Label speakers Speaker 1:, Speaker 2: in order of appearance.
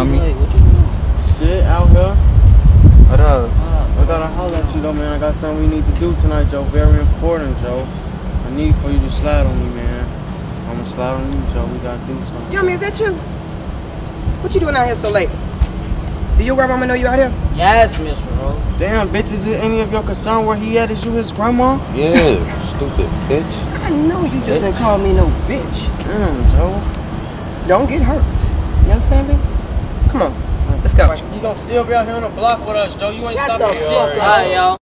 Speaker 1: around me.
Speaker 2: Shit out here.
Speaker 3: What up?
Speaker 1: Uh, I gotta holler at you
Speaker 2: though, man. I got something we need to do tonight, Joe. Very important, Joe. I need for you to slide on me, man. I'ma slide on you, Joe. We gotta do something. Yummy, is
Speaker 4: that you? What you doing out here so late? Do your grandma know you out here?
Speaker 1: Yes, Miss Rose.
Speaker 2: Damn, bitch, is it any of your concern where he at? Is you his grandma?
Speaker 3: Yeah, stupid bitch.
Speaker 4: I know you just bitch. didn't call me no bitch.
Speaker 2: Damn, Joe.
Speaker 4: Don't get hurt.
Speaker 2: You gonna still be out here on the block with us, Joe? You ain't Shut stopping shit. All right,
Speaker 1: y'all.